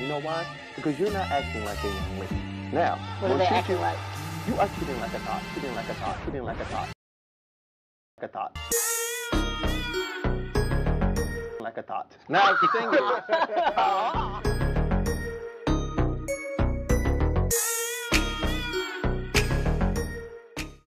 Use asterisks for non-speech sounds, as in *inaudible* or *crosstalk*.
You know why? Because you're not acting like a young lady. Now, What are they acting like? You are treating like a thought, treating like a thought, treating like a thought. Like a thought. Like a thought. Now the thing is, *laughs* *laughs*